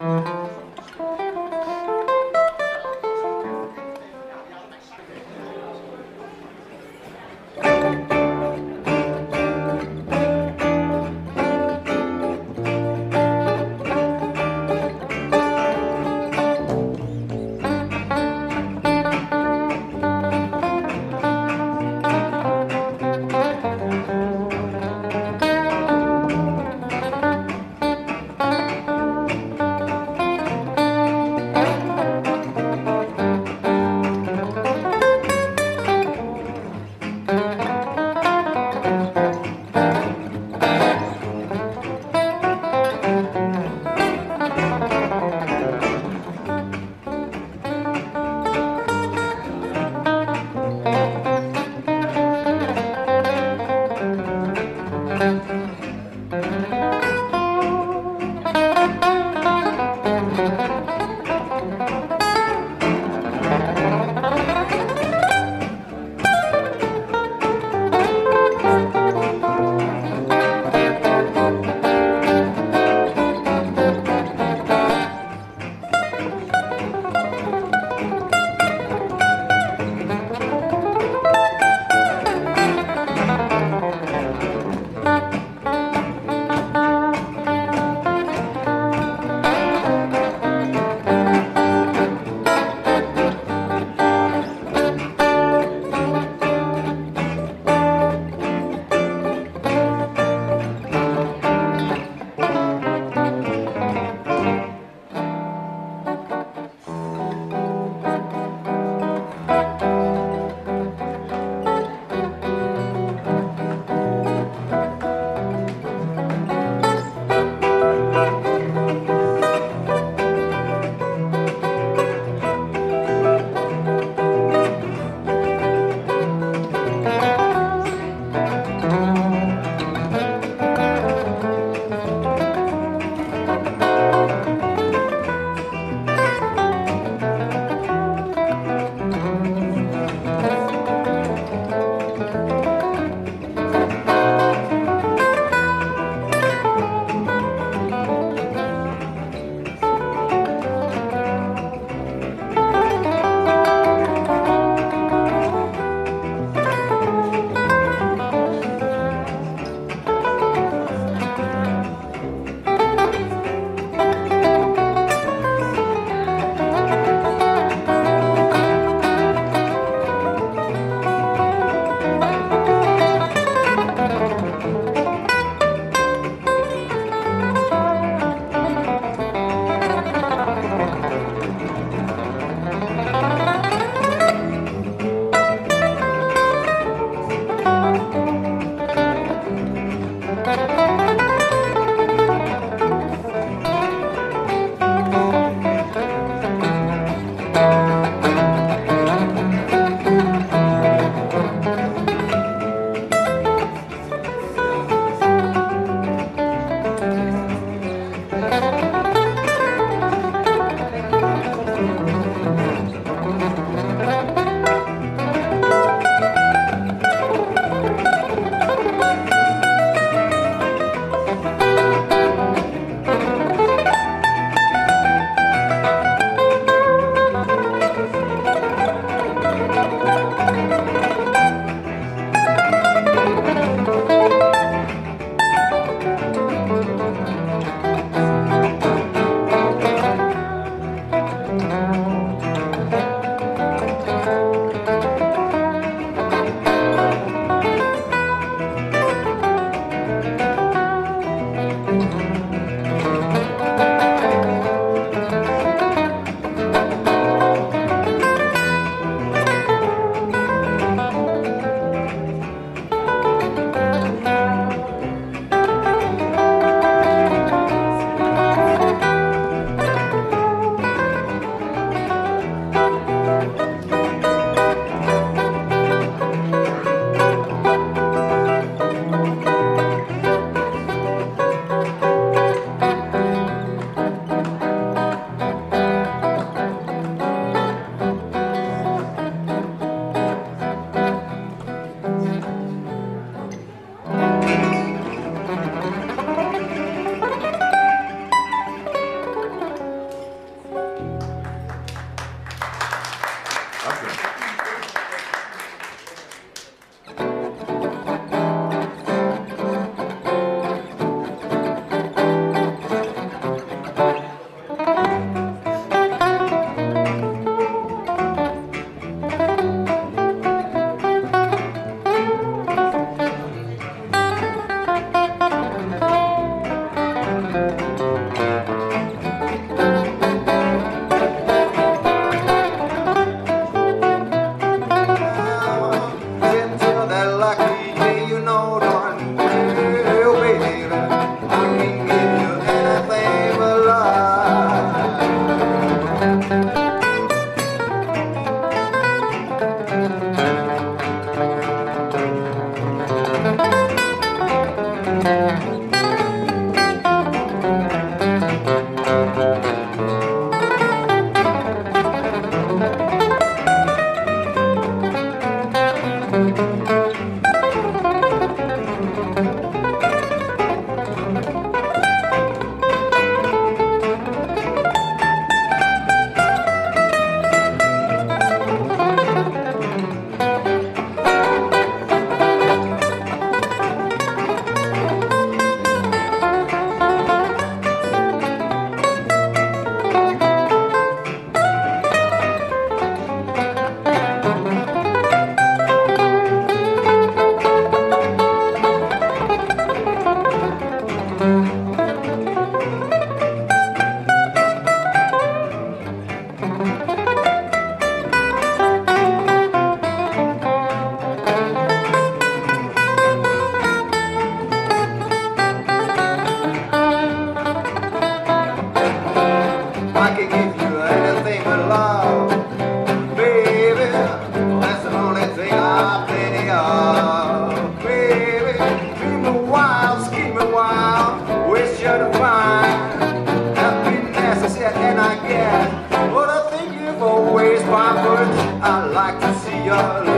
Mm-hmm. I like to see you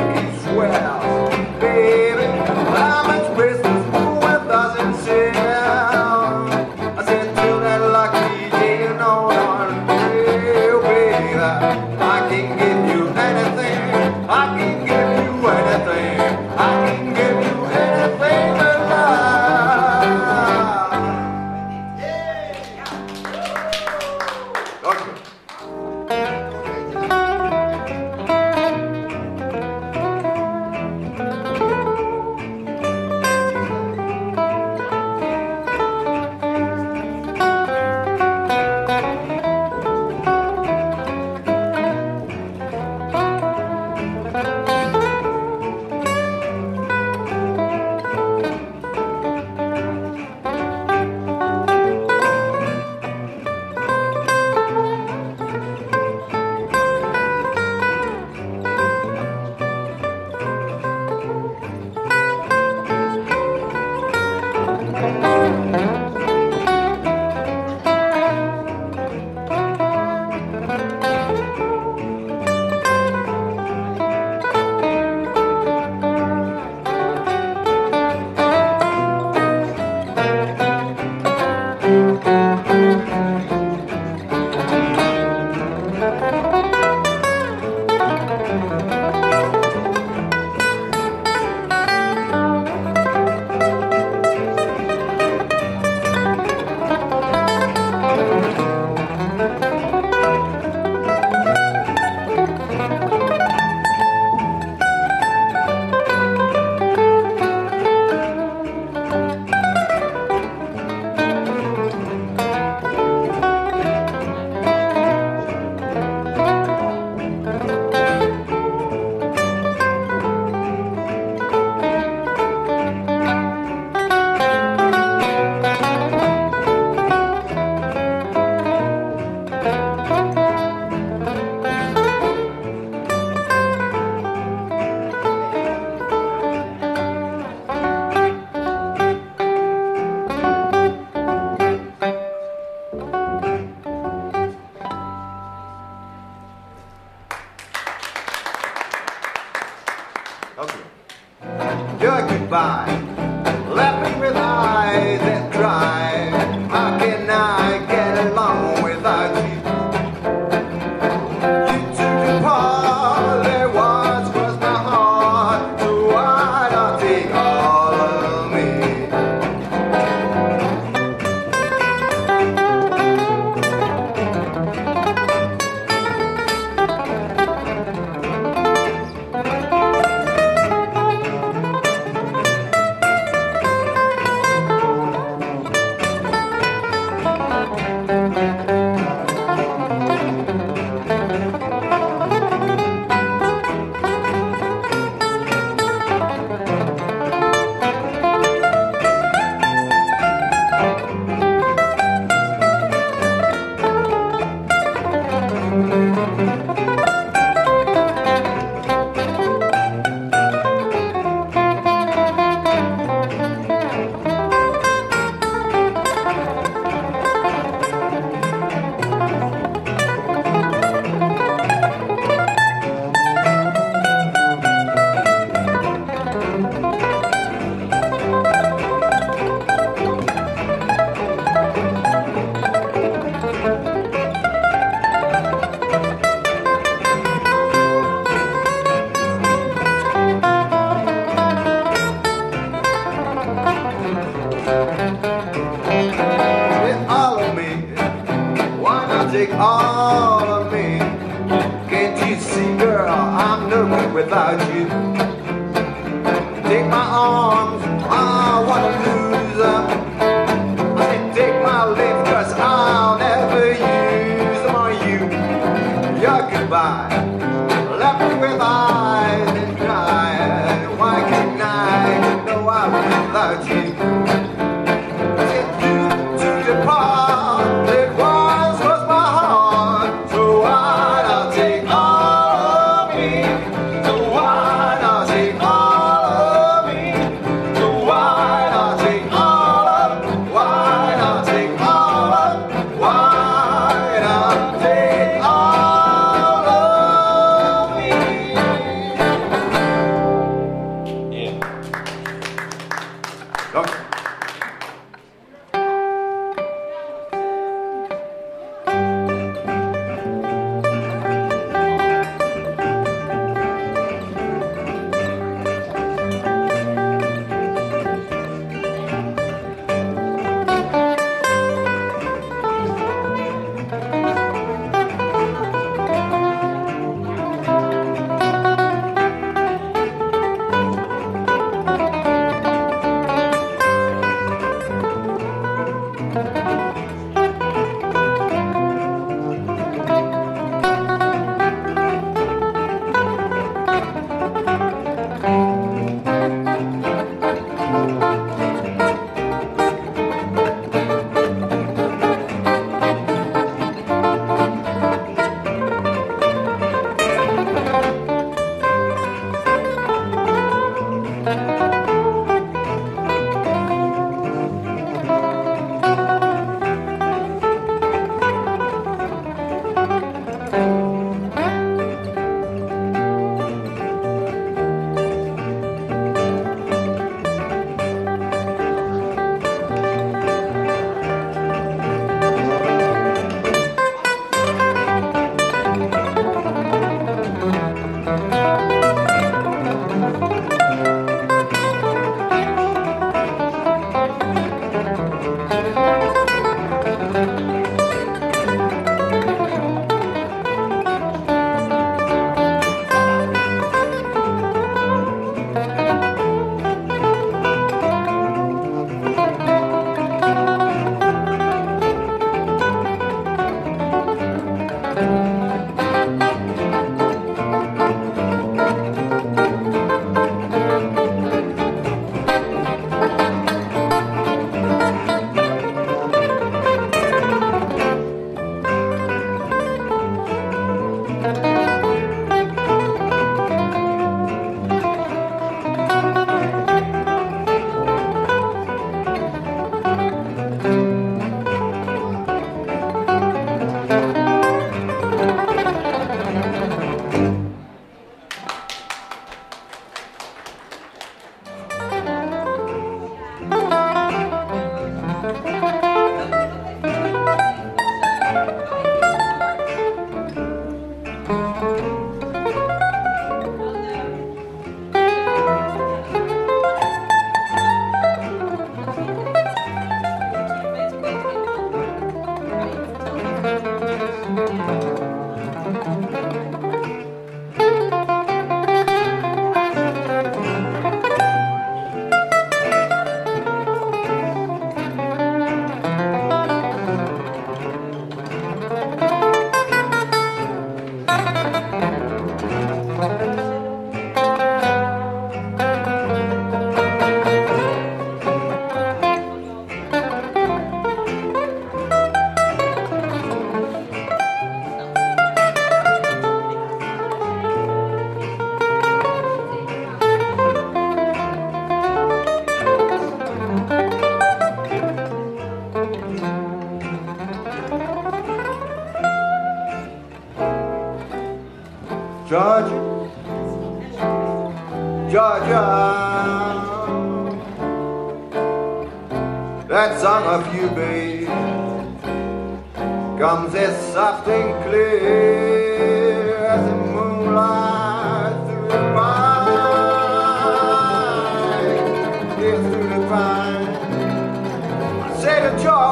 I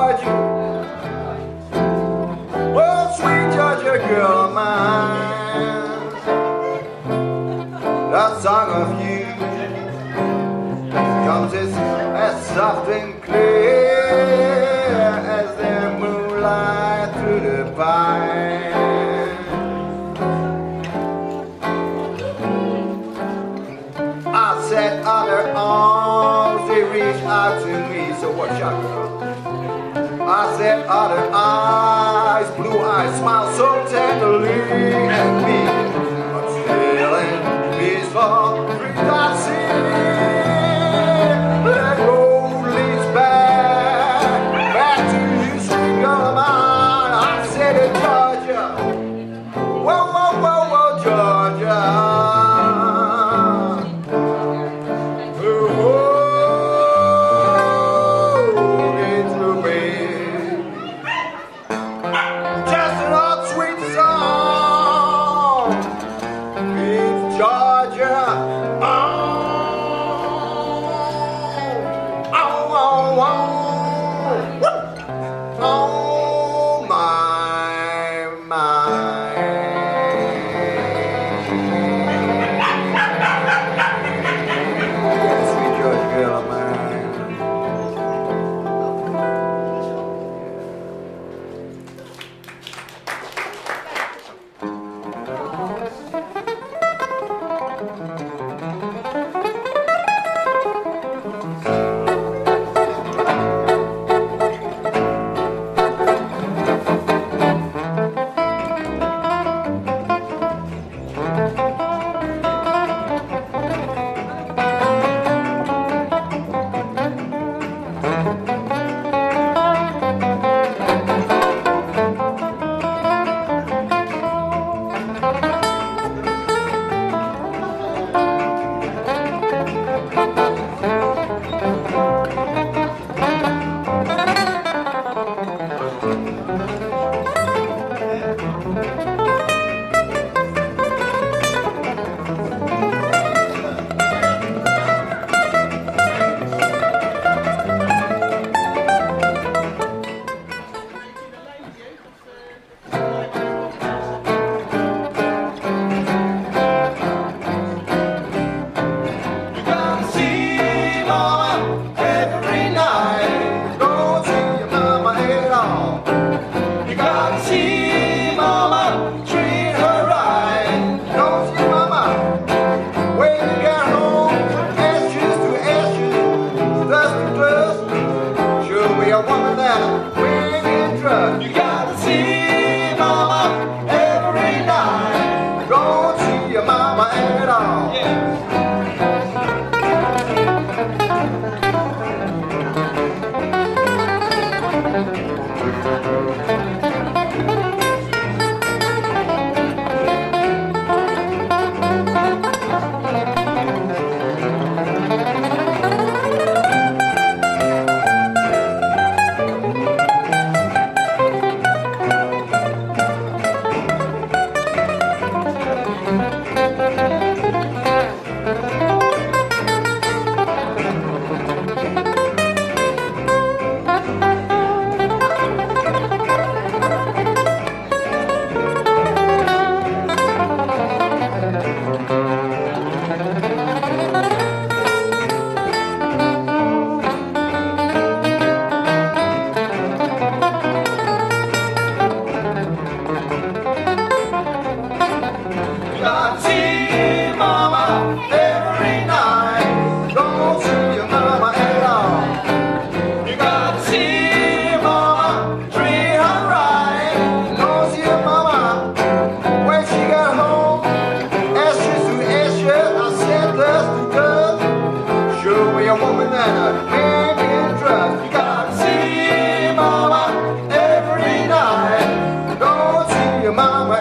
charge. Oh, sweet Georgia girl of mine, that song of you comes as, as soft and clear as the moonlight through the pine. set other arms, they reach out to me, so watch out. I said other eyes, blue eyes smile so tenderly at me. I'm feeling peaceful.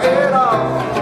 carreira.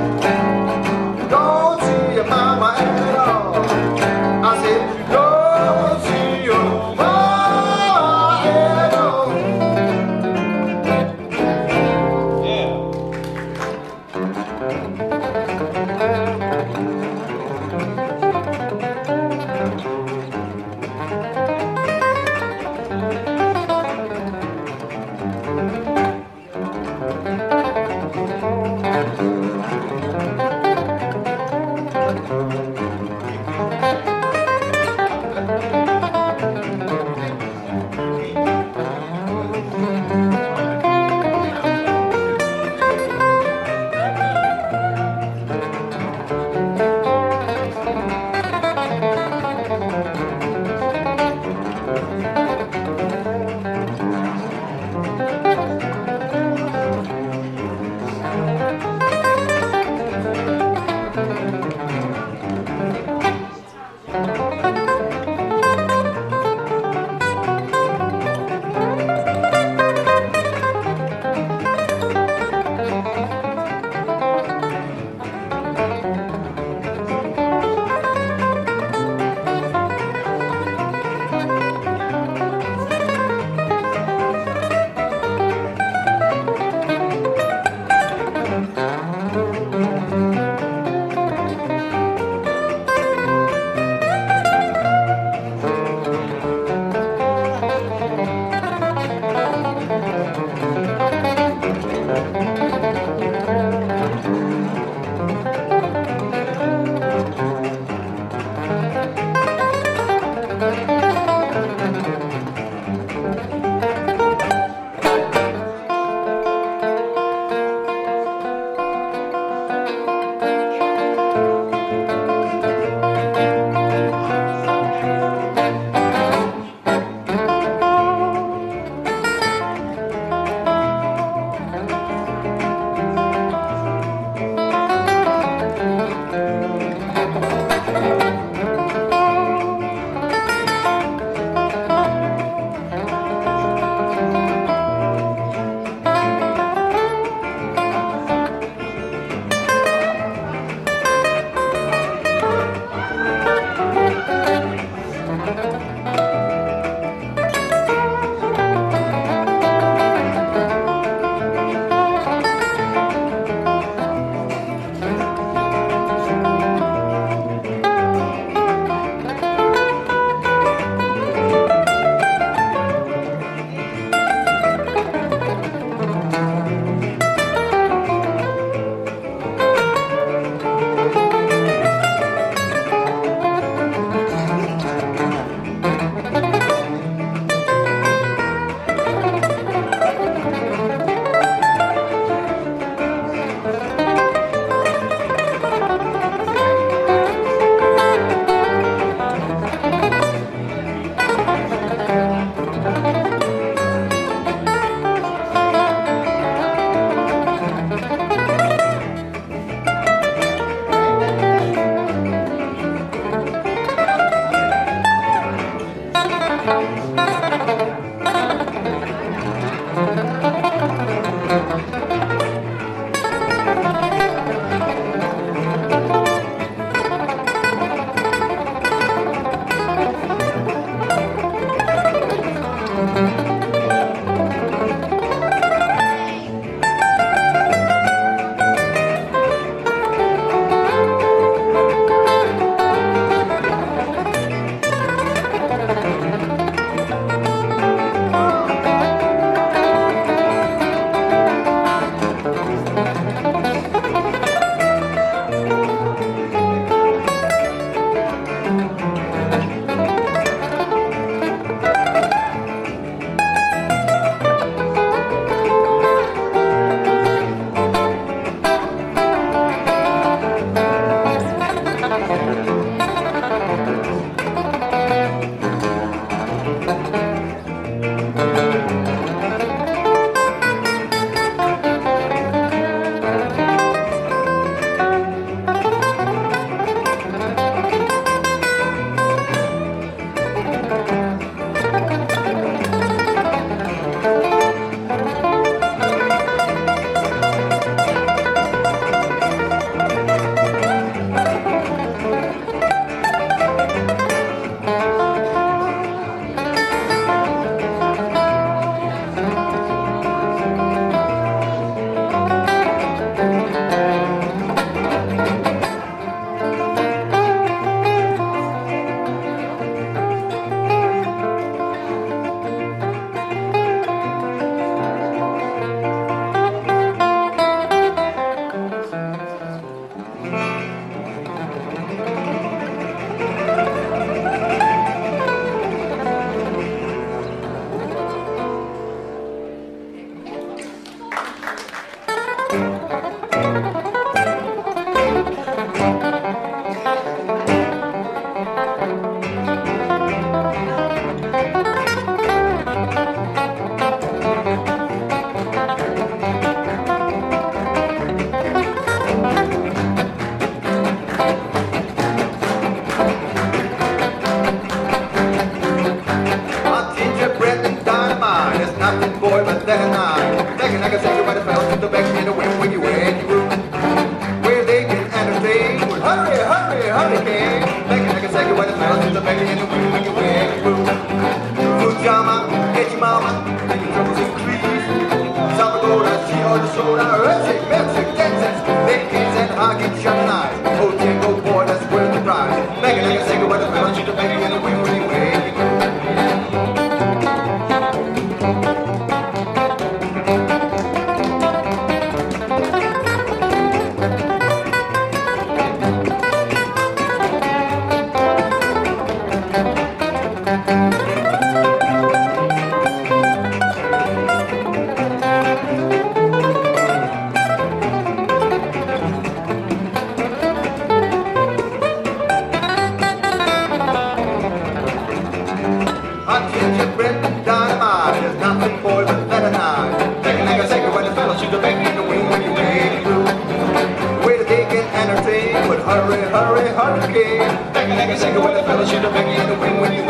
Everything is single with a fellow shooter, banging in the wing when you